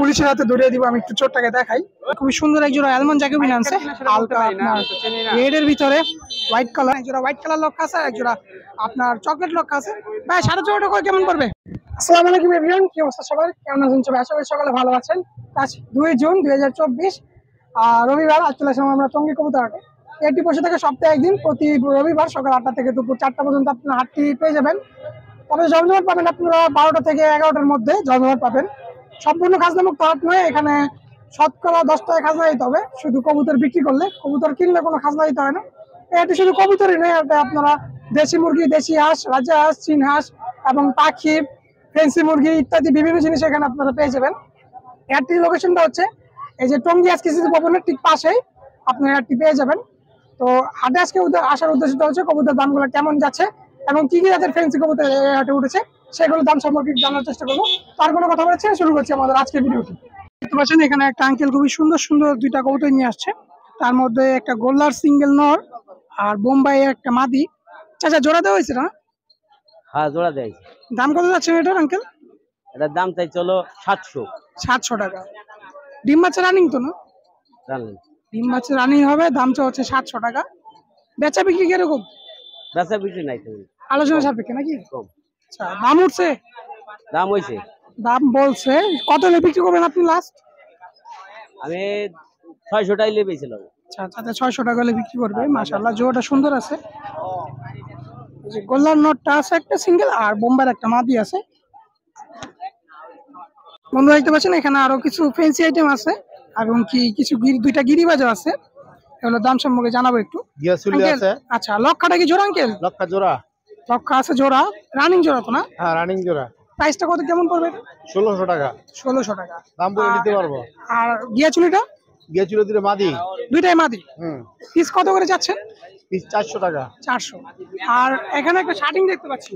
পুলিশের হাতে ধরিয়ে দিব আমি একটু চোরটাকে দেখাই। খুবই সুন্দর একজোড়া অ্যালমন্ড জ্যাকেবিন আনছে হালকা আপনার রেড এর ভিতরে হোয়াইট কালার একজোড়া হোয়াইট কালার লক আছে একজোড়া আপনার চকলেট লক আছে। ভাই সাড়ে চোদ্দ করে কেমন পড়বে? আসসালামু আলাইকুম এভরিওয়ান কি অবস্থা সবার? কেমন আছেন সবাই? আশা করি সকালে ভালো আছেন। আজ দুই জুন দুই হাজার চব্বিশ আর রবিবার আজ চলে আসলাম আমরা টঙ্গী কবুতর হাটে এটি বসে থাকে সপ্তাহে একদিন প্রতি রবিবার সকাল আটটা থেকে দুপুর চারটা পর্যন্ত আপনার হাটটি পেয়ে যাবেন। তবে জমজমাট পাবেন আপনারা বারোটা থেকে এগারোটার মধ্যে জমজমাট পাবেন। সম্পূর্ণ খাজনামুক্ত হাট নয় এখানে শতকরা দশ টাকা খাজনা দিতে হবে। শুধু কবুতর বিক্রি করলে, কবুতর কিনলে কোনো খাজনা দিতে হয় না। এটি শুধু কবুতরই নয় এটা আপনারা দেশি মুরগি, দেশি হাঁস, রাজা হাঁস, চীন হাঁস এবং পাখি ফেন্সি মুরগি ইত্যাদি বিভিন্ন জিনিস এখানে আপনারা পেয়ে যাবেন। এয়ারটির লোকেশনটা হচ্ছে এই যে টঙ্গি এসকেসি ভবনের ঠিক পাশেই। আপনারা এয়ারটি পেয়ে যাবেন। তো হাটে আজকে আসার উদ্দেশ্যটা হচ্ছে কবুতর দামগুলো কেমন যাচ্ছে এবং কি কি জাতের ফেন্সি কবুতর হাটে উঠেছে। সেগুলো দাম সম্পর্কে জানার চেষ্টা করব। তার কোনো কথা বলেছে শুরু করছি আমাদের আজকের ভিডিওটি। দেখতে পাচ্ছেন এখানে একটা আঙ্কেল খুবই সুন্দর সুন্দর দুইটা কবুতর নিয়ে আসছে। তার মধ্যে একটা গোল্লার সিঙ্গেল নর আর বোম্বাই একটা মাদি। চাচা জোড়া দেওয়া হয়েছে না? হ্যাঁ জোড়া দেয় দাম কত যাচ্ছে এটার আঙ্কেল এটার দাম চাই চলো সাতশো। সাতশো টাকা। ডিম বাচ্চা রানিং তো না? ডিম বাচ্চা রানিং হবে দামটা হচ্ছে সাতশো টাকা। বেচা বিক্রি কীরকম? বেচা বিক্রি নাই তুমি আলোচনা সাপেক্ষে নাকি? কম। আচ্ছা দাম উঠছে? দাম হয়েছে। দাম বলছে। কত হলে বিক্রি করবেন আপনি লাস্ট আমি ছয়শো টাই লেবেছিলাম আচ্ছা তাতে ছয়শো টাকা হলে বিক্রি করবে। মাশাল্লাহ জোড়াটা সুন্দর আছে। এই যে গোল্লার নটটা আছে একটা সিঙ্গেল আর বোম্বার একটা মাদি আছে। বন্ধু দেখতে পাচ্ছেন এখানে আরও কিছু ফেন্সি আইটেম আছে এবং কি কিছু গিরি- দুইটা গিরিবাজও আছে। এগুলো দাম সম্পর্কে জানাব একটু। আছে। আচ্ছা লক্ষাটা কি জোড়া আঙ্কেল লক্ষা জোড়া। লক্ষা আছে জোড়া রানিং জোড়া তো না? হ্যাঁ রানিং জোড়া। প্রাইসটা কত কেমন পড়বে ষোলোশো টাকা। ষোলোশো টাকা। দাম বলে নিতে পারব। আর গিয়াচুলিটা গিয়াছিল দিলে মাদি। দুইটাই মাদি? হুম। পিস কত করে যাচ্ছেন পিস চারশো টাকা। চারশো। আর এখানে একটা শার্টিং দেখতে পাচ্ছি।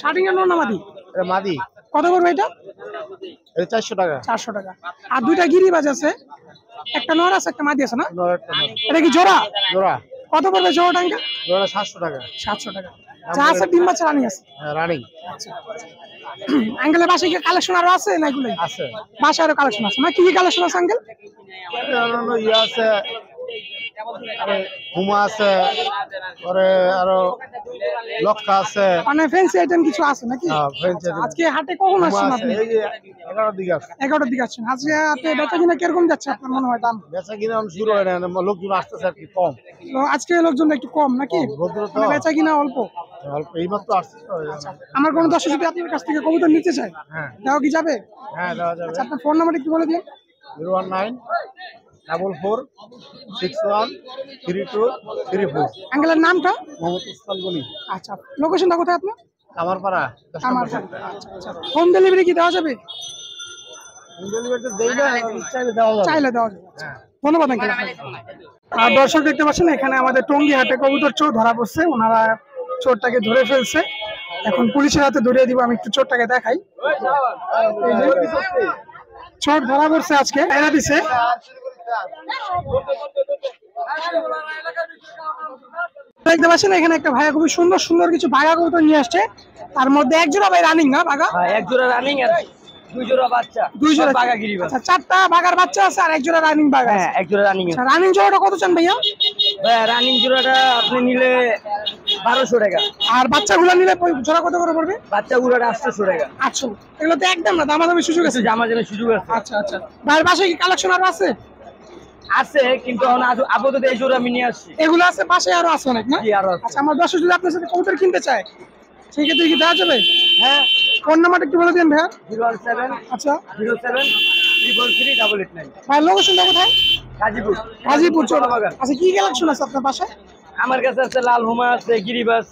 শার্টিং এর না মাদি? এটা মাদি। কত করবে এটা? এটা চারশো টাকা। চারশো টাকা। আর দুইটা গিরিবাজ আছে। একটা নর আছে একটা মাদি আছে না? নর একটা এটা কি জোড়া? জোড়া। কত পড়বে জোড়া টাঙ্গা জোড়া সাতশো টাকা। সাতশো টাকা। যা আছে ডিম বাচ্চা রানি আছে? হ্যাঁ আচ্ছা। আঙ্কেলের বাসায় কি কালেকশন আরও আছে না এগুলোই? আছে। বাসায় আরও কালেকশন আছে। না কি কি কালেকশন আছে আঙ্কেল? ইয়ে আছে হুমা আছে পরে আরও লক্ষা আছে। মানে ফ্যান্সি আইটেম কিছু আছে নাকি? হ্যাঁ, item। আজকে হাটে কখন আসছেন আছে আপনি? এই দিকে আছে এগারোটার দিকে আসছেন। আজকে হাতে বেচা কিনা কীরকম যাচ্ছে আপনার মনে হয় দাম? বেচা কিনা শুরু হয় না লোকজন আসতেছে আর কি কম। তো আজকে লোকজন একটু কম নাকি। মানে বেচা কিনা অল্প। জন্য। আমার কোনো দর্শক যদি আপনার কাছ থেকে কবুতর নিতে চায় হ্যাঁ। দেওয়া কি যাবে? হ্যাঁ দেওয়া যাবে। আচ্ছা আপনার ফোন নাম্বারটা একটু বলে দিন। Zero one nine double four six one three two three four. আঙ্কেলের নামটা মোহাম্মদ ইসলাম গনি। আচ্ছা লোকেশনটা কোথায় আপনার? কামারপাড়া আমার আচ্ছা আচ্ছা। হোম ডেলিভারি কি দেওয়া যাবে? ডেলিভারিটা দেই না চাইলে দেওয়া যাবে। চাইলে দেওয়া যাবে ধন্যবাদ আর দর্শক দেখতে পাচ্ছেন এখানে আমাদের টঙ্গি হাটে কবুতর চোর ধরা পড়ছে। ওনারা চোরটাকে ধরে ফেলছে। এখন পুলিশের হাতে ধরিয়ে দিব আমি একটু চোরটাকে দেখাই। চোর ধরা পড়ছে আজকে এরা দিছে। দেখতে পাচ্ছেন এখানে একটা ভাইয়া খুবই সুন্দর সুন্দর কিছু বাঘা কবুতর নিয়ে আসছে। তার মধ্যে এক জোড়া ভাই রানিং না এক জোড়া রানিং আর দুই জোড়া বাচ্চা। দুই জোড়া বাঘা গিরি আচ্ছা চারটা বাঘার বাচ্চা আছে আর এক জোড়া রানিং বাঘা হ্যাঁ এক জোড়া রানিং আচ্ছা রানিং জোড়াটা কত চান ভাইয়া? রানিং জোড়াটা আপনি নিলে টাকা। আর বাচ্চাগুলো নিলে জোড়া কত করে পড়বে? টাকা। এগুলো তো একদম না দামাদামি সুযোগ আছে। জামা জামা সুযোগ আছে। আচ্ছা আচ্ছা। ভাইয়ের পাশে কি কালেকশন আরও আছে? আছে কিন্তু আপাতত এই জোড়া আমি নিয়ে আসছি। এগুলো আছে পাশে আরও আছে অনেক না? আচ্ছা আমার দর্শক যদি আপনার সাথে কবুতর কিনতে চায় সেক্ষেত্রে কি দেওয়া যাবে? হ্যাঁ। ফোন নাম্বারটা একটু বলে দিন ভাইয়া। জিরো ওয়ান সেভেন আচ্ছা। Zero seven triple three double eight nine ভাইয়ের লোকেশনটা কোথায়? গাজীপুর। গাজীপুর চোর বাগান। আচ্ছা কি কালেকশন আছে আপনার পাশে? আমার কাছে আছে লাল হুমা আছে গিরিবাস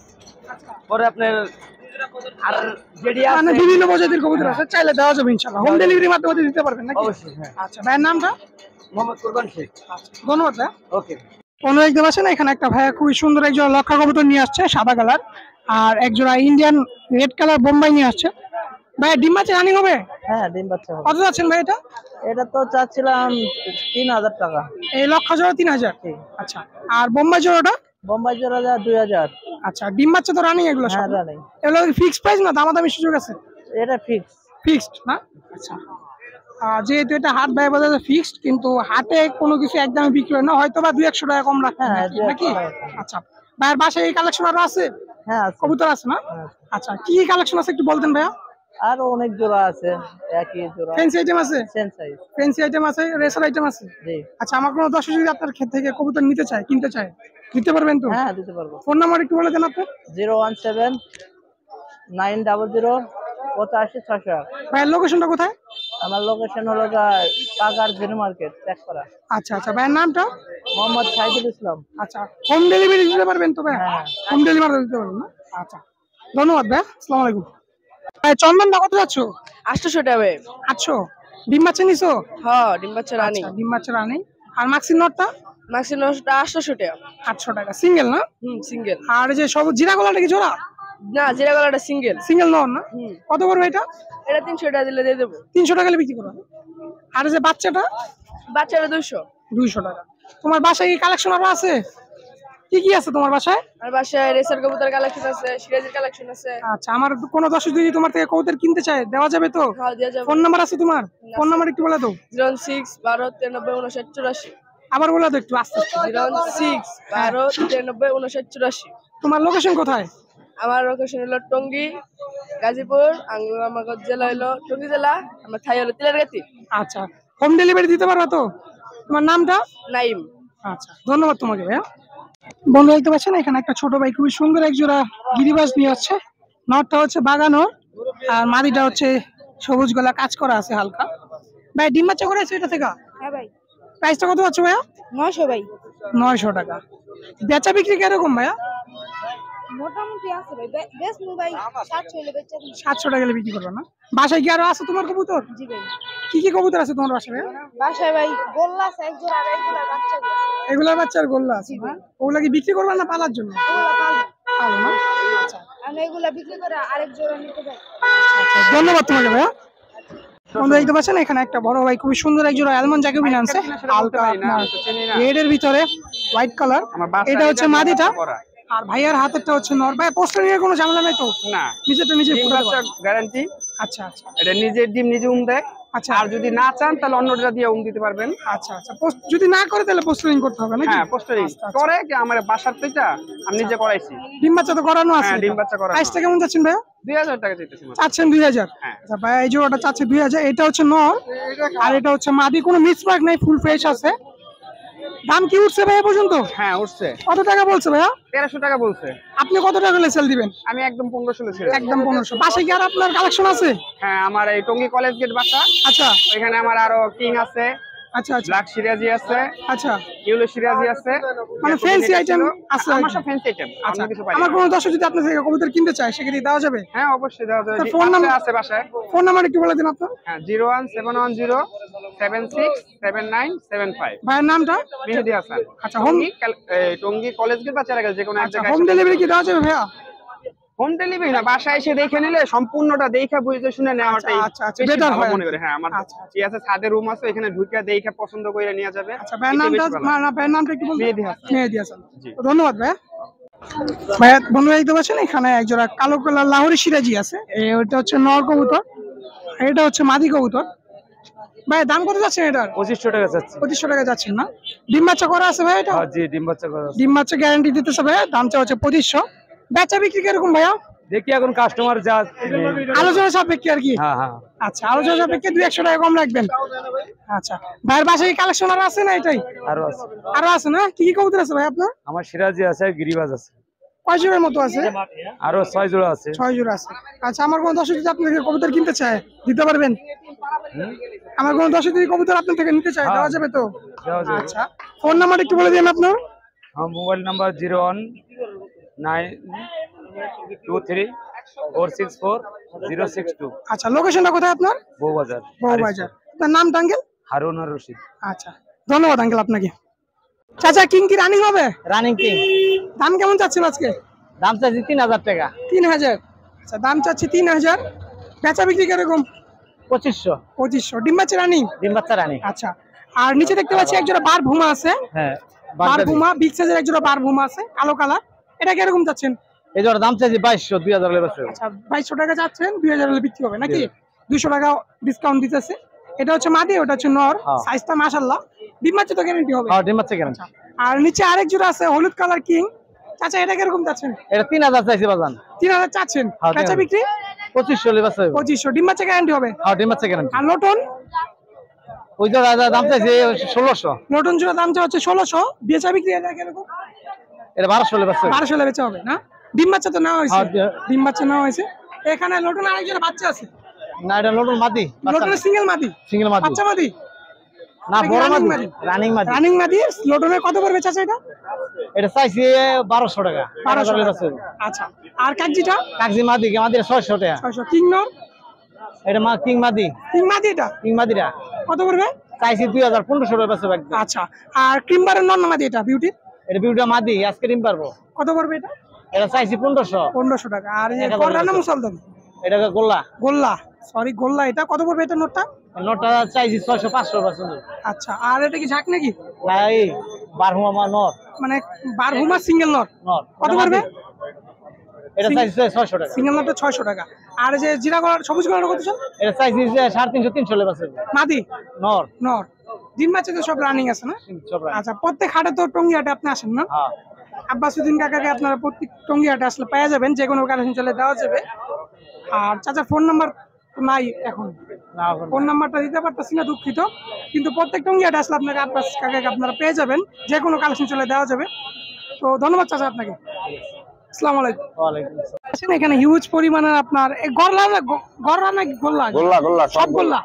পরে আপনার আর জেডি মানে বিভিন্ন প্রজাতির কবুতর আছে চাইলে দেওয়া যাবে ইনশাল্লাহ হোম ডেলিভারির মাধ্যমে দিতে পারবেন নাকি? অবশ্যই হ্যাঁ। আচ্ছা ভাইয়ের নামটা? মোহাম্মদ কোরবান শেখ। ধন্যবাদ ভাইয়া। ওকে। পনেরো দেখতে পাচ্ছেন এখানে একটা ভাইয়া খুবই সুন্দর একজন লক্ষা কবুতর নিয়ে আসছে সাদা কালার। আর একজোড়া ইন্ডিয়ান রেড কালার বোম্বাই নিয়ে আসছে। ভাই ডিম মাছে রানিং হবে? হ্যাঁ ডিম বাচ্চা কত যাচ্ছেন ভাই এটা? এটা তো চাচ্ছিলাম তিন হাজার টাকা। এই লক্ষা জোড়া তিন হাজার? আচ্ছা আর বোম্বাই জোড়াটা? বোম্বাই জোড়া যা দুই হাজার। আচ্ছা ডিম বাচ্চা তো রানিং এগুলো হ্যাঁ রানিং। এগুলো ফিক্স প্রাইস না দামাদামি সুযোগ আছে? এটা ফিক্স ফিক্সড না? আচ্ছা। যেহেতু এটা হাট ব্যয় বাজারে ফিক্সড কিন্তু হাটে কোনো কিছু একদমই বিক্রি হয় না হয়তো বা দুই একশো টাকা কম রাখে হ্যাঁ, নাকি? আচ্ছা ভাইয়ের বাসায় এই কালেকশন আরও আছে? হ্যাঁ কবুতর আছে না? হ্যাঁ। আচ্ছা কি কালেকশন আছে একটু বলতেন ভাইয়া? আরও অনেক জোড়া আছে একই জোড়া। ফ্যান্সি আইটেম আছে? ফ্যান্সি আইটেম আছে রেসার আইটেম আছে? জি। আচ্ছা আমার কোনো দর্শক যদি আপনার ক্ষেত থেকে কবুতর নিতে চায় কিনতে চায় দিতে পারবেন তো? হ্যাঁ দিতে পারব। ফোন নাম্বার একটু বলে দেন আপনি। Zero one seven nine double zero পঁচাশি ছশো ভাইয়ের লোকেশনটা কোথায়? আমার লোকেশন হলো কাকার ভেনু মার্কেট চেক করা। আচ্ছা আচ্ছা ভাইয়ের নামটা? মোহাম্মদ সাইদুল ইসলাম। আচ্ছা হোম ডেলিভারি দিতে পারবেন তো ভাই? হ্যাঁ। হোম ডেলিভারি দিতে পারবেন না? আচ্ছা ধন্যবাদ ভাই আসসালামু আলাইকুম। ভাই চন্দনটা কত যাচ্ছ? আটশোশো টাকা আটশো? ডিম বাচ্চা নিছো? হ্যাঁ ডিম বাচ্চা রানি। আচ্ছা, ডিম বাচ্চা রানি। আর মাক্সির নটটা? ম্যাক্সিমামটা আটশোশো টাকা। আটশো টাকা। সিঙ্গেল না? হুম সিঙ্গেল। আর এই যে সব জিরা গলাটা কি জোড়া? না জিরা গলাটা সিঙ্গেল সিঙ্গেল নন না? কত করবে এটা? এটা তিনশো টাকা দিলে দিয়ে দেবো। তিনশো টাকা বিক্রি করো। আর যে বাচ্চাটা? বাচ্চাটা দুশো দুইশো টাকা। তোমার বাসায় কি কালেকশন আরও আছে? কি কি আছে তোমার বাসায়? আর বাসায় রেসার কবুতর কালেকশন আছে সিরাজের কালেকশন আছে। আচ্ছা আমার কোনো দর্শক যদি তোমার থেকে কবুতর কিনতে চায় দেওয়া যাবে তো? যাবে। ফোন নাম্বার আছে তোমার? ফোন নাম্বার একটু বলে দাও। জিরো সিক্স বারো তিরানব্বই উনষাট চুরাশি। আবার বলে দাও একটু আস্তে আস্তে। জিরো সিক্স বারো তিরানব্বই উনষাট চুরাশি। তোমার লোকেশন কোথায়? আমার লোকেশন হলো টঙ্গী গাজীপুর আমার জেলা হলো টঙ্গী জেলা আমার থাই হলো তিলারগাতি। আচ্ছা হোম ডেলিভারি দিতে পারবে তো? তোমার নামটা? নাইম। আচ্ছা ধন্যবাদ তোমাকে ভাইয়া। বন্ধু দেখতে পাচ্ছেন এখানে একটা ছোট ভাই খুবই সুন্দর এক জোড়া গিরিবাজ নিয়ে আসছে। নটটা হচ্ছে বাগানোর আর মাদিটা হচ্ছে সবুজ গলা কাজ করা আছে হালকা। ভাই ডিম বাচ্চা করে আছে এটা থেকে? হ্যাঁ ভাই। প্রাইসটা কত আছে ভাইয়া? নয়শো ভাই। নয়শো টাকা। বেচা বিক্রি কীরকম ভাইয়া? মোটামুটি আছে ভাই। বেশ ভাই সাতশো হলে বেচা সাতশো টাকা হলে বিক্রি করবে না? বাসায় কি আরও আছে তোমার কবুতর? জি ভাই। কি কি কবুতর আছে তোমার বাসায় ভাইয়া? বাসায় ভাই গোল্লা আছে এক জোড়া আর এক জোড়া বাচ্চা এগুলার বাচ্চার গোল্লা আছে ওগুলা কি বিক্রি করবে না পালার জন্য? পালো না? আচ্ছা। আমি এগুলা বিক্রি করে আরেক জোড়া নিতে পারি আচ্ছা, ধন্যবাদ তোমাকে ভাইয়া। বন্ধু দেখতে পাচ্ছেন এখানে একটা বড় ভাই খুবই সুন্দর এক জোড়া অ্যালমন্ড জ্যাকোবিন আনছে হালকা রেড এর ভিতরে হোয়াইট কালার এটা হচ্ছে মাদিটা। আর ভাইয়ার হাতেরটা হচ্ছে নর। ভাই পোস্টার নিয়ে কোনো ঝামেলা নাই তো? না। নিজেরটা নিজে। গ্যারান্টি আচ্ছা আচ্ছা। এটা নিজের ডিম নিজে উম দেয়। আচ্ছা। আর যদি না চান তাহলে অন্যটা দিয়ে উম দিতে পারবেন। আচ্ছা আচ্ছা। যদি না করে তাহলে পোস্টারিং করতে হবে নাকি? হ্যাঁ পোস্টারিং আচ্ছা, আচ্ছা। করে কি আমার বাসার থেকে? আমি নিজে করাইছি। ডিম বাচ্চা তো করানো আছে। হ্যাঁ, ডিম বাচ্চা করানো। প্রাইসটা কেমন যাচ্ছেন দুই হাজার টাকা চাইতেছি মাত্র। চাচ্ছেন দুই হাজার। হ্যাঁ। আচ্ছা ভাই এই জোড়াটা চাচ্ছে দুই হাজার। এটা হচ্ছে নর। আর এটা হচ্ছে মাদি। কোনো মিসমার্ক নাই ফুল ফ্রেশ আছে। দাম কি উঠছে ভাইয়া পর্যন্ত? হ্যাঁ উঠছে। কত টাকা বলছে ভাইয়া? তেরোশো টাকা বলছে। আপনি কত টাকা হলে সেল দিবেন? আমি একদম পনেরোশো ছেড়ে একদম পনেরোশো। পাশে কি আর আপনার কালেকশন আছে? হ্যাঁ আমার এই টঙ্গী কলেজ গেট বাসা। আচ্ছা। ওইখানে আমার আরও কিং আছে। আচ্ছা আচ্ছা। ব্ল্যাক সিরাজি আছে আচ্ছা। ইউলো সিরাজি আছে। মানে fancy item আছে আমার সব ফ্যান্সি আইটেম আচ্ছা। কিছু পাই আমার। কোনো দর্শক যদি আপনার থেকে কবুতর কিনতে চায় সেক্ষেত্রে দেওয়া যাবে? হ্যাঁ অবশ্যই দেওয়া যাবে। ফোন নাম্বার- আছে বাসায়। ফোন নাম্বার একটু বলে দিন আপনার। হ্যাঁ zero one seven one zero seven six seven nine seven five. ভাইয়ের নামটা? মেহেদি হাসান। আচ্ছা, টঙ্গী এই, টঙ্গী কলেজ গেট বা চেরাগেল যে কোনো এক আচ্ছা জায়গায় হোম ডেলিভারি কি দেওয়া যাবে ভাইয়া? হোম ডেলিভারি না বাসায় এসে দেখে নিলে সম্পূর্ণটা দেখে বুঝতে শুনে নেওয়াটাই আচ্ছা, আচ্ছা, বেশি better হয়। মনে করে। হ্যাঁ আমার আচ্ছা, কি আছে ছাদে রুম আছে এখানে ঢুকে দেখে পছন্দ করে নিয়ে যাবে। আচ্ছা এটাই নামটা বেশি না, না ভাইয়ের নামটা একটু বলুন মেহেদি হাসান। মেহেদি হাসান। ধন্যবাদ ভাইয়া। ভাইয়া বন্ধুরা দেখতে পাচ্ছেন এখানে একজোড়া কালো কালার লাহোরি সিরাজি আছে। হচ্ছে নর কবুতর এটা হচ্ছে মাদি কবুতর। ভাই দাম কত যাচ্ছে এটার? পঁচিশশো টাকা পঁচিশশো টাকা যাচ্ছেন না? ডিম বাচ্চা করা আছে ভাই এটা? হ্যাঁ জি ডিম বাচ্চা করা ডিম বাচ্চা গ্যারান্টি দিতেছে ভাইয়া দামটা হচ্ছে পঁচিশশো। বেচা বিক্রি কীরকম ভাইয়া? দেখি এখন কাস্টমার যা আলোচনা সাপেক্ষে আর কি? হ্যাঁ হ্যাঁ। আচ্ছা আলোচনা সাপেক্ষে দুই একশো টাকা কম রাখবেন। আচ্ছা ভাইয়ের বাসায় কালেকশন আর আছে না এটাই? আরও আছে। আরও আছে না? কি কি কবুতর আছে ভাই আপনার? আমার সিরাজি আছে গিরিবাজ আছে। কয় জোড়ার মতো আছে? আরও ছয় জোড়া আছে। ছয় জোড়া আছে। আচ্ছা আমার কোনো দর্শক যদি আপনাকে কবুতর কিনতে চায় দিতে পারবেন? আমার কোনো দর্শক যদি কবুতর আপনার থেকে নিতে চায় দেওয়া যাবে তো। আচ্ছা ফোন নাম্বার একটু বলে দিন আপনার? Mobile number zero one nine two three four six four zero six two. আচ্ছা লোকেশনটা কোথায় আপনার? বউবাজার বউবাজার। আপনার নাম টাঙ্গেল? হারুন আর রশিদ। আচ্ছা ধন্যবাদ আঙ্কেল আপনাকে। চাচা কিং কি রানিং হবে? Running king. দাম কেমন চাচ্ছেন আজকে? দাম চাইছি তিন হাজার টাকা। তিন হাজার। আচ্ছা দাম চাচ্ছি তিন হাজার। বেচা বিক্রি কীরকম? পঁচিশশো। পঁচিশশো। ডিম বাচ্চা রানিং? ডিম বাচ্চা রানিং। আচ্ছা আর নিচে দেখতে পাচ্ছি একজোড়া বার ভুমা আছে। হ্যাঁ বার ভুমা বিগ সাইজের একজোড়া বার ভুমা আছে কালো কালার। এটা কি কীরকম চাচ্ছেন? এই জোড়া দাম চাইছি বাইশশো দুই হাজার আচ্ছা বাইশশো টাকা চাচ্ছেন দুই হাজার বিক্রি হবে নাকি? দুশো টাকা ডিসকাউন্ট দিতেছে। এটা হচ্ছে মাদি ওটা হচ্ছে নর। হ্যাঁ। সাইজটা মাশাল্লাহ ডিম বাচ্চা তো গ্যারেন্টি হবে। হ্যাঁ ডিম বাচ্চা কেন আর নিচে আরেক জোড়া আছে হলুদ কালার কিং চাচা এটা কীরকম চাচ্ছেন? এটা তিন হাজার চাইছি বাজান। তিন হাজার চাচ্ছেন। হ্যাঁ, কাঁচা বিক্রি? পঁচিশশো লিব আছে পঁচিশশো। ডিম বাচ্চা গ্যারান্টি হবে? হ্যাঁ ডিম বাচ্চা কেন আর লোটন ওই যে দাদা দাম চাইছে ষোলোশো। লোটন জোড়া দামটা হচ্ছে ষোলোশো। বেচা বিক্রি এটা কীরকম? এটা বারোশো লিব আছে বারোশো বেচা হবে না? ডিম বাচ্চা তো নেওয়া হয়েছে। হ্যাঁ, ডিম বাচ্চা নেওয়া হয়েছে। এখানে লোটন আরেকজন বাচ্চা আছে। না এটা মাদি লোটনের সিঙ্গেল মাদি? সিঙ্গেল মাদি। বাচ্চা মাদি? না বড় মাদি মাদি? রানিং মাদি। রানিং মাদি লোটনের কত পড়বে চাচা এটা? এটা চাইছি বারোশো টাকা। টাকা। আচ্ছা আর কাকজিটা কাগজি মাদি কে মাদি ছয়শো টাকা। ছয়শো। কিং নর? এটা মা কিং মাদি। কিং মাদি এটা? কিং মাদিরা কত চাইছি টাকা বেচে আচ্ছা আর ক্রিমবারের নন মাদি এটা বিউটি এটা বিউটা মাদি আজকে ডিম পারব। কত পড়বে এটা? এটা চাইছি পনেরোশো। পনেরোশো টাকা। আর হাজার মুসলদম এটা গোল্লা। গোল্লা। সরি গোল্লা এটা। কত পড়বে এটা নোটটা? নোটটা চাইছি ছয়শো পাঁচশো পার্সেন্ট আচ্ছা আর এটা কি ঝাঁক নাকি? না এই বারহুমা নর। মানে বারহুমা সিঙ্গেল নট নর। কত পড়বে? এটা চাইছি ছয়শো টাকা। সিঙ্গেল নটটা ছয়শো টাকা। আর যে জিরা কলার সবুজ কলার কত এটা চাইছি সাড়ে তিনশো তিনশো লেবার মাদি? নর। নর। ডিম বাচ্চা তো সব রানিং আছে না? আচ্ছা প্রত্যেক হাটে তো টঙ্গি হাটে আপনি আসেন না? হ্যাঁ। আব্বাসুদ্দিন কাকাকে আপনারা প্রত্যেক টঙ্গি হাটে আসলে পাওয়া যাবেন যে কোনো কালেকশন চলে দেওয়া যাবে। আর চাচার ফোন নাম্বার নাই এখন। ফোন নাম্বারটা দিতে পারতেছি না দুঃখিত। কিন্তু প্রত্যেক টঙ্গি হাটে আসলে আপনাকে আব্বাস কাকাকে আপনারা পেয়ে যাবেন যে কোনো কালেকশন চলে দেওয়া যাবে। তো ধন্যবাদ চাচা আপনাকে। আসসালামু আলাইকুম। ওয়ালাইকুম এখানে হিউজ পরিমাণের আপনার গরলা গরলা না গোল্লা গোল্লা গোল্লা সব গোল্লা।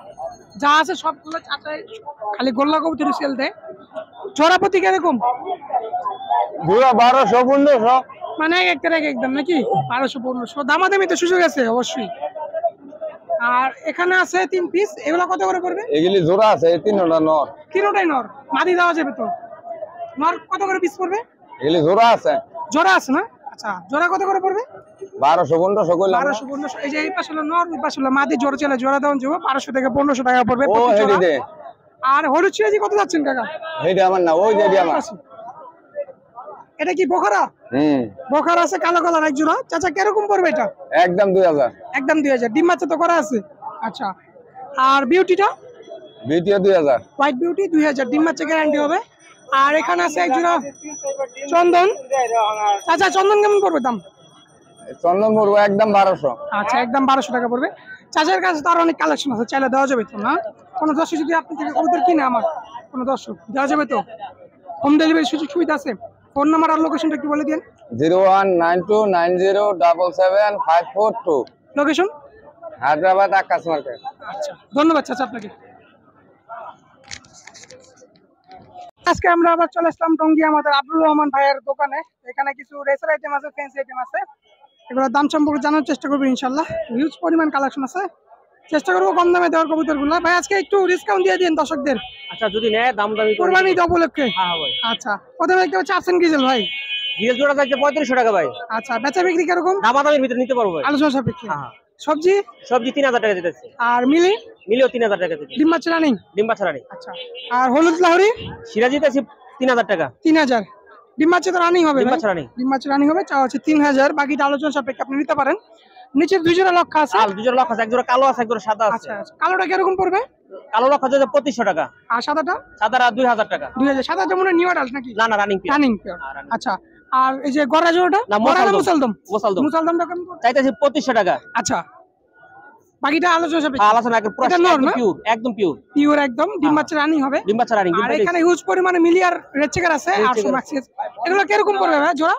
যা আছে সবগুলো চাচাই খালি গোল্লা কবুতরি সেল দেয়। জোড়াপতি কীরকম? পুরো বারোশো পনেরোশো। মানে এক একটা এক একদম নাকি? বারোশো পনেরোশো। দামাদামি তো সুযোগ আছে অবশ্যই। আর এখানে আছে তিন পিস এগুলো কত করে পড়বে? এগুলি জোড়া আছে তিনটা নর। তিনোটাই নর। মাদি দেওয়া যাবে তো? নর কত করে পিস পড়বে? এগুলি জোড়া আছে। জোড়া আছে না? আচ্ছা জোড়া কত করে পড়বে? বারোশো পনেরোশো করলাম বারোশো পনেরোশো এই যে এই পাশে হলো নর পাশে হলো মাদি জোড়া চলে জোড়া দেওয়া যাবে বারোশো থেকে পনেরোশো টাকা পড়বে ও হেডি দে। আর হলুদ চিরাজি কত যাচ্ছেন কাকা? হেডি আমার না ওই যেডি আমার। এটা কি বোখারা? হুম। বোখারা আছে কালো কালার এক জোড়া। চাচা কীরকম পড়বে এটা? একদম দুই হাজার। একদম দুই হাজার। ডিম বাচ্চা তো করা আছে। আচ্ছা। আর বিউটিটা দুই হাজার। হোয়াইট বিউটি দুই হাজার। ডিম বাচ্চা গ্যারান্টি হবে? আর এখানে আছে এক জোড়া চন্দন। চাচা চন্দন কেমন পড়বে দাম? চন্দন পড়ব একদম বারোশো। আচ্ছা একদম বারোশো টাকা পড়বে। চাচার কাছে তো আরও অনেক কালেকশন আছে চাইলে দেওয়া যাবে তো না? কোনো দর্শক যদি আপনি থেকে কবুতর কিনে আমার কোনো দর্শক দেওয়া যাবে তো? হোম ডেলিভারি সুযোগ সুবিধা আছে? ফোন নাম্বার আর লোকেশনটা কি বলে দিন। Zero one nine two nine zero double seven five four two. Location Hyderabad Akash market. আচ্ছা ধন্যবাদ চাচা আপনাকে। আজকে আমরা আবার চলে আসলাম টঙ্গি আমাদের আব্দুল রহমান ভাইয়ের দোকানে। এখানে কিছু রেসার আইটেম আছে ফ্যান্সি আইটেম আছে। এগুলোর দাম সম্পর্কে জানার চেষ্টা করব ইনশাল্লাহ হিউজ পরিমাণ কালেকশন আছে। চেষ্টা করব কম দামে দেওয়ার কবুতরগুলো ভাই আজকে একটু ডিসকাউন্ট দিয়ে দিন দর্শকদের। আচ্ছা যদি নেয় দাম দামি কোরবানি উপলক্ষে হ্যাঁ আচ্ছা প্রথমে দেখতে পাচ্ছি আফসান গিজেল ভাই। ডিজেল জোড়া থাকছে পঁয়ত্রিশশো টাকা ভাই। আচ্ছা বেচা বিক্রি কীরকম? দামাদামির ভিতরে নিতে পারব ভাই। আলোচনা সাপেক্ষে। হ্যাঁ। সবজি? সবজি তিন হাজার টাকা দিতেছে। আর মিলি? মিলিও তিন হাজার টাকা দিতেছে ডিম মাছ রানিং ডিম বাচ্চা রানি আচ্ছা। আর হলুদ লাহরি? সিরাজি দিতেছি তিন হাজার টাকা। তিন হাজার। ডিম মাছ তো রানিং হবে ডিম বাচ্চা রানি ডিম মাছ রানিং হবে চা হচ্ছে তিন হাজার। বাকিটা আলোচনা সাপেক্ষে আপনি নিতে পারেন। নিচের দুই জোড়া লক্ষ্য আছে? আর দুজোড়া লক্ষ আছে এক জোড়া কালো আছে এক জোড়া সাদা আছে। আচ্ছা আচ্ছা। কালোটা কীরকম পড়বে? কালো লক্ষ আছে পঁচিশশো টাকা। আর সাদাটা? দুই হাজার টাকা। দুই হাজার। সাদাটা মনে নিউ আডাল্ট নাকি? না না রানিং রানিং আচ্ছা। আর এই যে গড়া জোড়াটা? না, গড়া না মুসালদম। মুসালদম? মুসালদম। কেমন চাইতেছি পঁচিশশো টাকা। আচ্ছা। বাকিটা আলোচনা সাপেক্ষে। আলোচনা একদম পুরো? পিওর একদম পিওর পিওর একদম ডিম মাছ রানিং হবে। ডিম বাচ্চা রানিং আর এখানে হিউজ পরিমাণে মিলিয়ার রেড চেকার আছে Red আটশো checker। ম্যাক্সিস এগুলো কীরকম পড়বে ভাই? জোড়া?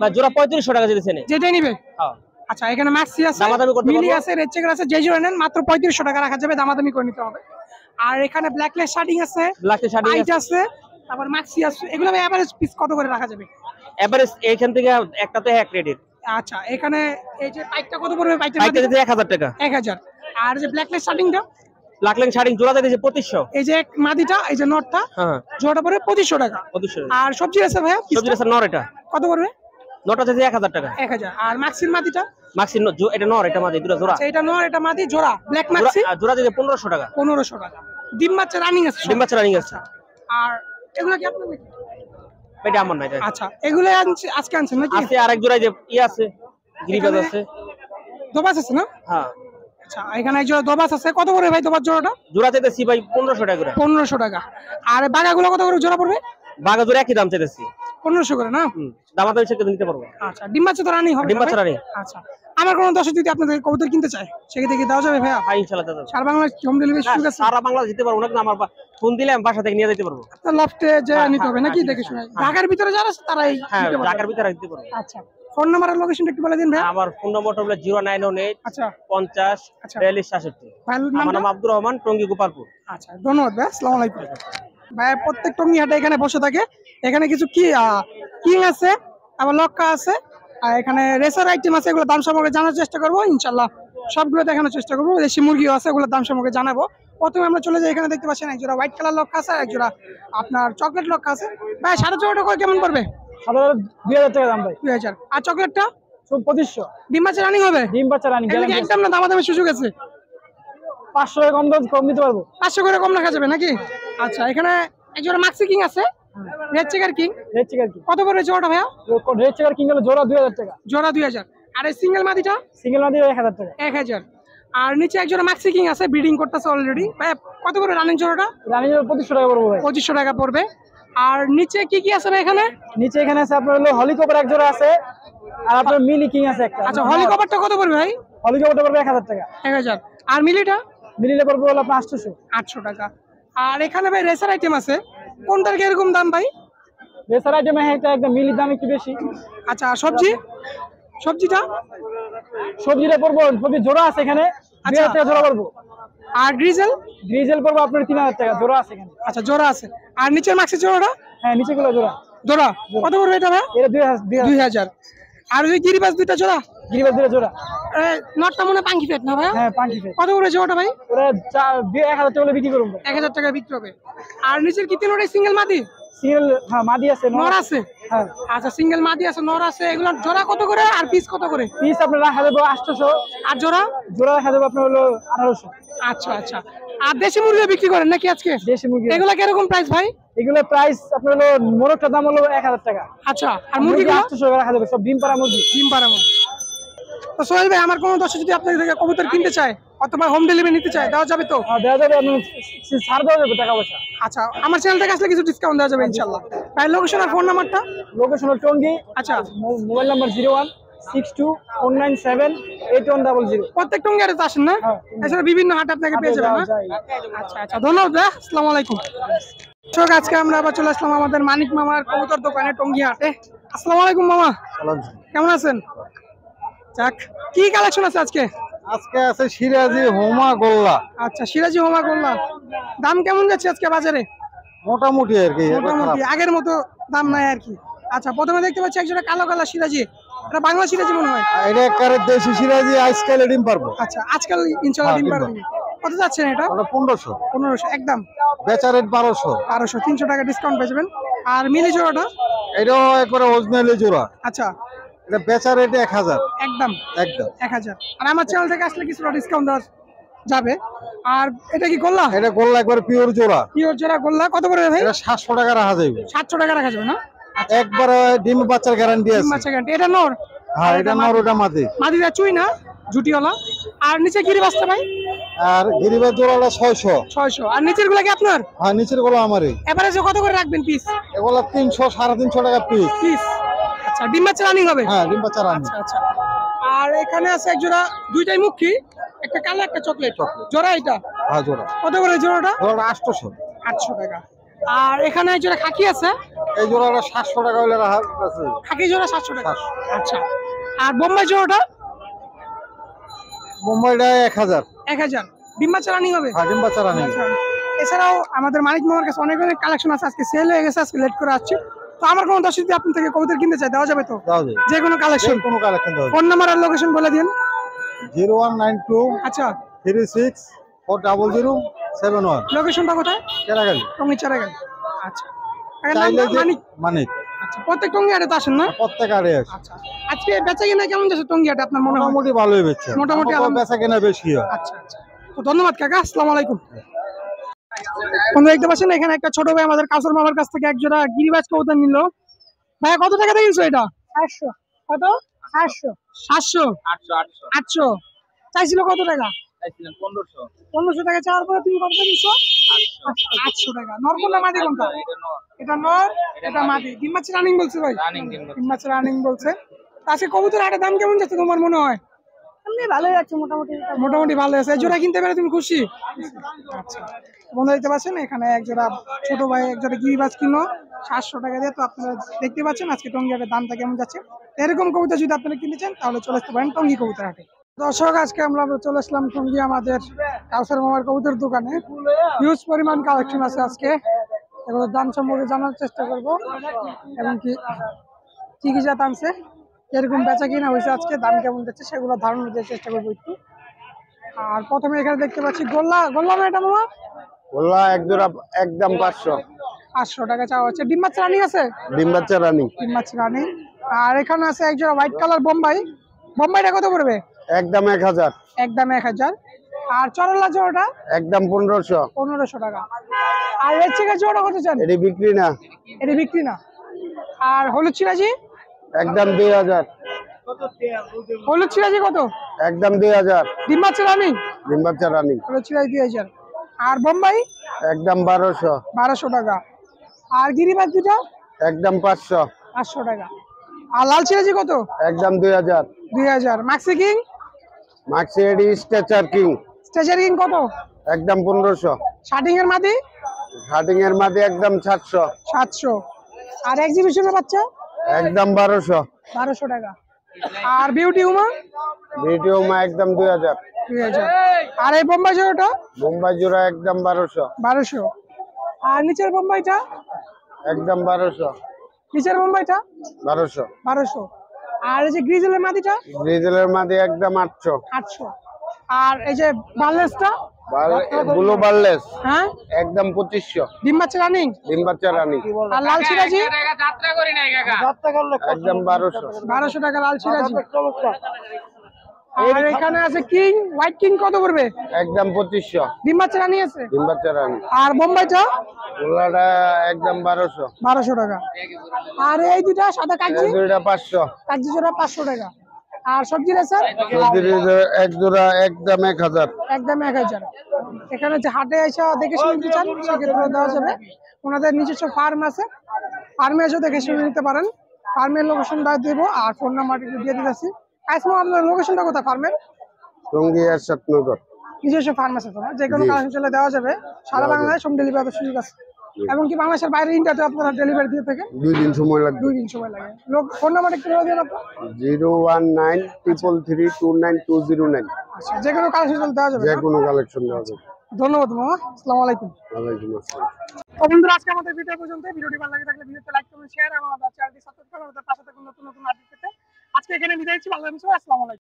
বা জোড়া পঁয়ত্রিশশো টাকা যেটাই নিবে। হ্যাঁ। আচ্ছা এখানে ম্যাক্সি আছে মিলি আছে রেড চেকার আছে যে জোড়া নেন মাত্র পঁয়ত্রিশশো টাকা রাখা যাবে দামাদামি করে নিতে হবে। আর এখানে ব্ল্যাকলেস শার্টিং আছে ব্ল্যাক হাইট আছে। তারপর ম্যাক্সি আছে এগুলো এভারেজ পিস কত করে রাখা যাবে? এভারেজ এইখান থেকে একটা তো এক রেটের। আচ্ছা এখানে এই যে পাইকটা কত পড়বে? পাইকটা বাইকটা দিতে এক হাজার টাকা। এক হাজার। আর যে ব্ল্যাক ব্ল্যাকলেস শার্টিংটা লাখ শাড়ি জোড়া দিতেছে পঁচিশশো। এই যে এক মাদিটা এই যে নটটা হ্যাঁ। জোড়াটা পড়বে পঁচিশশো টাকা। পঁচিশশো আর সবজি আছে ভাইয়া? সবজি আছে নর এটা। কত পড়বে? নটা দিতেছে এক হাজার টাকা। এক হাজার। আর মাক্সির মাদিটা? মাক্সি এটা নর এটা মাঝে দুটো জোড়া। আচ্ছা এটা নর এটা মাদি জোড়া। ব্ল্যাক জোড়া মাক্সি আর জোড়া দিতে পনেরোশো টাকা। পনেরোশো টাকা। ডিম বাচ্চা রানিং আছে ডিম বাচ্চা রানিং আছে। আর এগুলো কি আপনার এটা আমার না এটা আচ্ছা এগুলো আনছি- আজকে আনছেন নাকি? আছে আরেক জোড়ায় যে ই আছে গিরিবাজ আছে। দোবাস আছে না? হ্যাঁ। আচ্ছা এখানে একজোড়া দোবাস আছে কত করে ভাই দোবাস জোড়াটা? জোড়া চাইতেছি ভাই পনেরোশো টাকা করে। পনেরোশো টাকা। আর বাগাগুলো কত করে জোড়া পড়বে? বাঘা জোড়া একই দাম চাইতেছি। পনেরোশো করে না? দামা দামি সেটা নিতে পারব। আচ্ছা তো রানি হবে? রানি। আচ্ছা আমার কোনো দর্শক যদি আপনাদের কবুতর কিনতে চায় সেক্ষেত্রে কি দেওয়া যাবে ভাইয়া? ইনশাল্লাহ দাদা সারা বাংলা হোম ডেলিভারি সুযোগ আছে? সারা বাংলা দিতে পারব না আমার ফোন দিলে আমি বাসা থেকে নিয়ে যেতে পারব। আপনার লফটে যে হ্যাঁ, নিতে হবে হ্যাঁ, নাকি হ্যাঁ, দেখে শুনে? হ্যাঁ। ঢাকার ভিতরে যারা আছে তারাই হ্যাঁ ঢাকার ভিতরে দিতে পারব। আচ্ছা। ফোন নাম্বার আর লোকেশনটা একটু বলে দিন ভাই আমার ফোন নম্বরটা হলো জিরো নাইন ওয়ান এইট আচ্ছা। পঞ্চাশ আচ্ছা। বিয়াল্লিশ সাতষট্টি ভাইয়ের আমার নাম আব্দুর রহমান টঙ্গি গোপালপুর। আচ্ছা ধন্যবাদ ভাই আসসালামু আলাইকুম। ভাই প্রত্যেক টঙ্গি হাটে এখানে বসে থাকে। এখানে কিছু কি কিং আছে আবার লক্কা আছে আর এখানে রেসার আইটেম আছে এগুলো দাম সম্পর্কে জানার চেষ্টা করব ইনশাল্লাহ সবগুলো দেখানোর চেষ্টা করব। দেশি মুরগিও আছে ওগুলোর দাম সম্পর্কে জানাব। প্রথমে আমরা চলে যাই এখানে দেখতে পাচ্ছেন একজোড়া হোয়াইট কালার লক্কা আছে আর একজোড়া আপনার চকলেট লক্কা আছে। ভাই সাড়ে করে কেমন পড়বে? সাধারণত দুই হাজার টাকা দাম ভাই। দুই হাজার। আর চকলেটটা? সব পঁচিশশো। ডিম বাচ্চা রানিং হবে? ডিম বাচ্চা রানি একদম না দামাদামি সুযোগ আছে পাঁচশো কম দাম কম দিতে পারব। পাঁচশো করে কম রাখা যাবে নাকি? আচ্ছা এখানে একজোড়া মাক্সি কিং আছে। Red checker king red checker কি কত করে জোড়াটা ভাইয়া? রেড চেকার জোড়া দুই হাজার টাকা। জোড়া দুই হাজার। আর এই সিঙ্গেল মাদিটা? সিঙ্গেল মাদি এক হাজার টাকা। এক হাজার। আর নিচে কিং আছে ব্রিডিং করতেছে অলরেডি ভাই কত করে রানিং জোড়াটা? রানি পঁচিশশো টাকা পড়ব পঁচিশশো টাকা পড়বে। আর নিচে কি কি আছে এখানে? নিচে এখানে আছে আপনার হলো হলিকপার এক জোড়া আছে আর আপনার মিলি কিং আছে একটা। আচ্ছা হলি কভারটা কত পড়বে ভাই? হলিকপারটা পড়বে এক হাজার টাকা। এক হাজার। আর মিলিটা মিলিলে পড়বে হলো আপনার আটশোশো। আটশো টাকা। আর এখানে ভাই রেসার আইটেম আছে। কোনটার কীরকম দাম ভাই? রেসার আইটেমে এটা একদম মিলির দাম একটু বেশি। আচ্ছা আর সবজি? সবজিটা? সবজিটা পড়ব সবজি জোড়া আছে এখানে। আচ্ছা। টাকা জোড়া পড়ব। আর গ্রিজেল গ্রিজেল পড়ব আপনার তিন হাজার টাকা জোড়া আছে এখানে। আচ্ছা জোড়া আছে। আর নিচের মাক্সের জোড়াটা? হ্যাঁ নিচে গুলো জোড়া? জোড়া। কত পড়বে এটা ভাই? এটা দুই হাজার আর ওই গিরিবাস দুইটা জোড়া? গিরিবাস দুটো জোড়া। এ, নটটা মনে পাঙ্কি পেট না ভাই? হ্যাঁ পাঁচ ফিট। কত করে জোড়াটা ভাই? ওরা এক হাজার টাকা হলে বিক্রি করব এক হাজার টাকা বিক্রি হবে। আর নিচের কি তিন সিঙ্গেল মাদি? সিঙ্গেল হ্যাঁ মাদি আছে নর আছে। হ্যাঁ। আচ্ছা সিঙ্গেল মাদি আছে নর আছে এগুলো জোড়া কত করে আর পিস কত করে? পিস আপনার রাখা যাব আটশোশো। আর জোড়া? জোড়া রাখা যাব আপনার হলো আঠারোশো। আচ্ছা আচ্ছা। আর দেশি মুরগি বিক্রি করেন নাকি আজকে? দেশি মুরগি। এগুলা কীরকম প্রাইস ভাই? এগুলো প্রাইস আপনার হলো মোরগটার দাম হলো এক হাজার টাকা। আচ্ছা আর মুরগি আটশোশো রাখা যাবে সব ডিম পাড়া মুরগি। ডিম পাড়া মুরগি। তো সোহেল ভাই আমার কোনো দর্শক যদি আপনার থেকে কবুতর কিনতে চায় অথবা হোম ডেলিভারি নিতে চায় দেওয়া যাবে তো? দেওয়া যাবে আপনার ছাড় দেওয়া যাবে টাকা পয়সা। আচ্ছা আমার চ্যানেল থেকে আসলে কিছু ডিসকাউন্ট দেওয়া যাবে ইনশাল্লাহ। ভাই লোকেশন আর ফোন নাম্বারটা লোকেশন হলো টঙ্গি। আচ্ছা। Mobile number zero one six two four nine seven eight one double zero প্রত্যেক আসেন না? হ্যাঁ। এছাড়া বিভিন্ন হাট আপনাকে পেয়ে যাবেন আচ্ছা আচ্ছা ধন্যবাদ ভাই আসসালামু আলাইকুম। দর্শক আজকে আমরা আবার চলে আসলাম আমাদের মানিক মামার কবুতর দোকানে টঙ্গি হাটে। আসসালামু আলাইকুম মামা। কেমন আছেন? যাক কি কালেকশন আছে আজকে? আজকে আছে সিরাজি হোমা গোল্লা আচ্ছা সিরাজি হোমা গোল্লা দাম কেমন যাচ্ছে আজকে বাজারে? মোটামুটি আর কি মোটামুটি আগের মতো দাম নাই আর কি। আচ্ছা প্রথমে দেখতে পাচ্ছি একজোড়া কালো কালো সিরাজি। এটা বাংলা সিরাজি মনে হয়? এটা একেবারে দেশি সিরাজি আজকাল ডিম পারব। আচ্ছা আজকাল ইনশাল্লাহ ডিম দিন কিনবো। পারবেন কত যাচ্ছেন এটা? ওটা পনেরোশো। পনেরোশো একদম। বেচা রেট বারোশো। বারোশো তিনশো টাকা ডিসকাউন্ট পেয়ে যাবেন। আর মিলি জোড়াটা এটাও একবারে অরিজিনালি জোড়া। আচ্ছা এটা বেচা রেট এক হাজার। একদম। একদম। এক হাজার। আর আমার চ্যানেল থেকে আসলে কিছুটা ডিসকাউন্ট দেওয়া যাবে। আর এটা কি গোল্লা? এটা গোল্লা একবার পিওর জোড়া। পিওর জোড়া গোল্লা। কত করে ভাই? এটা সাতশো টাকা রাখা যাবে সাতশো টাকা রাখা যাবে না? একবারে ডিম বাচ্চার গ্যারান্টি আছে। মাসের গ্যারান্টি এটা নর? হ্যাঁ এটা নর ওটা মাদি। মাদিরা চুই না? জুটিওয়ালা। আর নিচে গিরি বাসটা ভাই? আর গিরিবার জোড়াটা ছয়শো। ছয়শো। আর নিচেরগুলা কি আপনার? হ্যাঁ নিচেরগুলো আমারই। এভারেজে কত করে রাখবেন পিস এগুলো তিনশো সাড়ে তিনশো টাকা পিস পিস আচ্ছা ডিম বাচ্চা রানিং হবে? হ্যাঁ ডিম বাচ্চা রানি। আচ্ছা আচ্ছা। আর এখানে আছে এক জোড়া দুইটাই মুখী একটা কালো একটা চকলেট। জোড়া এটা? হ্যাঁ জোড়া। কত করে জোড়াটা? জোড়াটা আটশোশো আটশো টাকা। আর এখানে জোড়া খাকি আছে? এই জোড়াটা সাতশো টাকা হলে আছে। খাকি জোড়া সাতশো টাকা। আচ্ছা। আর বোম্বাই জোড়াটা? হাজার। এক হাজার। ডিম বাচ্চা রানিং হবে? হ্যাঁ ডিম বাচ্চা রানি। আচ্ছা। এছাড়াও আমাদের মালিক মামার কাছে অনেক অনেক কালেকশন আছে। আজকে সেল হয়ে গেছে আজকে লেট করে আসছি। তো আমার কোনো দর্শক যদি আপনি থেকে কবিতা কিনতে চাই দেওয়া যাবে তো? যে কোনো কালেকশন কোনো কালেকশন ফোন নাম্বার আর লোকেশন বলে দিন। জিরো ওয়ান নাইন টু আচ্ছা। Three six four double zero seven one. লোকেশনটা কোথায়? কেরাগালি টঙ্গি চারাগাল। আচ্ছা। মানিক? মানিক। আচ্ছা প্রত্যেক টঙ্গি আটে তো আসেন না? প্রত্যেক আড়ে আছে আচ্ছা আজকে বেচা কিনা কেমন যাচ্ছে টঙ্গি আটে আপনার মনে হয়? মোটামুটি ভালোই বেচছে। মোটামুটি বেচা কেনা বেশি হয়। আচ্ছা আচ্ছা। তো ধন্যবাদ কাকা। আসসালামু আলাইকুম। বন্ধু দেখতে পাচ্ছেন এখানে একটা ছোট ভাই আমাদের কাসর মামার কাছ থেকে এক জোড়া গিরিবাজ কবুতর নিল। ভাই কত টাকা দিয়ে কিনছো এটা? সাতশো। কত? সাতশো। সাতশো? আটশো চাইছিল কত টাকা? পনেরোশো। টাকা। চাওয়ার পরে তুমি কত আটশো। টাকা। নরকুল না মাদি কোনটা? এটা নর। এটা মাদি। রানিং বলছে ভাই? রানিং বলছে। আজকে কবুতর দাম কেমন যাচ্ছে তোমার মনে হয়? এমনি ভালোই যাচ্ছে মোটামুটি। মোটামুটি ভালো আছে। এই জোড়া কিনতে পেরে তুমি খুশি? আচ্ছা। বন্ধু দেখতে পাচ্ছেন, এখানে এক জোড়া ছোট ভাই, এক জোড়া গিরিবাজ কিনো সাতশো টাকা দিয়ে। তো আপনারা দেখতে পাচ্ছেন আজকে টঙ্গি হাটের দামটা কেমন যাচ্ছে। এরকম কবিতা যদি আপনারা কিনতে চান, তাহলে চলে আসতে পারেন টঙ্গি কবুতর হাটে। দর্শক, আজকে আমরা চলে আসলাম টঙ্গি আমাদের কাউসার মামার কবুতর দোকানে। হিউজ পরিমাণ কালেকশন আছে আজকে। এগুলোর দাম সম্পর্কে জানার চেষ্টা করব। এবং কি কি কি জাত আনছে এরকম বেচা কিনা হয়েছে আজকে, দাম কেমন যাচ্ছে, সেগুলো ধারণা দেওয়ার চেষ্টা করব একটু। আর প্রথমে এখানে দেখতে পাচ্ছি গোল্লা গোল্লা এটা মামা? বললা এক জোড়া একদম পাঁচশো। পাঁচশো টাকা চাওয়া হচ্ছে। ডিম বাচ্চা রানিং আছে? ডিম বাচ্চা রানি। ডিম বাচ্চা রানিং। আর এখানে আছে একজন হোয়াইট কালার বোম্বাই। বোম্বাইটা কত পড়বে? একদম এক হাজার। একদম এক হাজার। আর চরলা জোড়াটা? একদম পনেরোশো। পনেরোশো টাকা। আর রেড চিকের জোড়া কত চান? এটি বিক্রি না। এটা বিক্রি না। আর হলুদ চিরাজি? একদম দুই হাজার। হলুদ চিরাজি কত? একদম দুই হাজার। ডিম বাচ্চা রানিং? ডিম বাচ্চা রানি। হলুদ চিরাজি দুই হাজার। আর বোম্বাই? একদম বারোশো। বারোশো টাকা। আর গিরিবাজ দুটা? একদম পাঁচশো। পাঁচশো টাকা। আর লাল চিরাজি কত? একদম দুই হাজার। দুই হাজার। Maxi king maxi AD stretcher king stretcher king কত? একদম পনেরোশো। শার্টিং এর মাদি? কাটিং এর মাঝে একদম সাতশো। সাতশো। আর এক্সিবিশনের বাচ্চা? একদম বারোশো। বারোশো টাকা। আর বিউটি উমা বিউটি উমা একদম দুই হাজার। দুই হাজার আর এই বোম্বাই জোড়াটা? মুম্বাই জোড়া একদম বারোশো। বারোশো। আর নিচের বোম্বাইটা? একদম বারোশো। নিচের বোম্বাইটা? বারোশো। বারোশো। আর এই যে গ্রিজেলের মাদিটা ডিজেলের মাঝে একদম আটশো। আটশো। আর এই যে বার্লেসটা? ব্লু বার্লেস। হ্যাঁ? একদম পঁচিশশো। ডিম বাচ্চা রানিং? ডিম বাচ্চা রানি। আর লাল সিরাজি একদম বারোশো। বারোশো টাকা লাল সিরাজি আর এখানে আছে কিং হোয়াইট কিং কত পড়বে? একদম পঁচিশশো। ডিম বাচ্চা রানি আছে? ডিম বাচ্চা রানি। আর বোম্বাইটা গোলাটা একদম বারোশো। বারোশো টাকা। আর এই দুটা সাদা কাগজি? এই দুইটা পাঁচশো। কাগজি জোড়া পাঁচশো টাকা। আর সবজি চৌধুরীর এক জোড়া একদম এক হাজার। একদম এক হাজার। এখানে যে হাটে এসে দেখে শুনে নিতে চান সেক্ষেত্রে দেওয়া যাবে। ওনাদের নিজস্ব ফার্ম আছে। ফার্মে এসে দেখে শুনে নিতে পারেন। ফার্মের লোকেশনটা দেবো আর ফোন নাম্বার একটু দিয়ে দিতেছি। আইসমা আপনার লোকেশনটা কোথায়? ফার্মের টঙ্গি এরশাদ নিজস্ব ফার্ম আছে তোমার যে কোনো। চলে দেওয়া যাবে। সারা বাংলাদেশ হোম ডেলিভারি সুযোগ আছে। এবং কি বাংলাদেশের বাইরে ইন্ডিয়াতে আপনারা ডেলিভারি দিয়ে থাকে দুই দিন সময় লাগবে। দুই দিন সময় লাগে। লোক ফোন নাম্বার একটু বলে দিন আপনার। Zero one nine triple three two nine two zero nine. আচ্ছা যে কোনো দেওয়া যাবে যে কোনো কালেকশন দেওয়া যাবে। ধন্যবাদ মামা। আসসালামু আলাইকুম। ওয়ালাইকুম আসসালাম। তো বন্ধুরা আজকে আমাদের ভিডিও পর্যন্ত ভিডিওটি ভালো লাগে থাকলে ভিডিওতে লাইক করুন শেয়ার এবং আমাদের চ্যানেলটি সাবস্ক্রাইব করুন আমাদের পাশে থাকুন নতুন নতুন আপডেট পেতে। আজকে এখানে বিদায় থাকুন সবাই, আসসালামু আলাইকুম।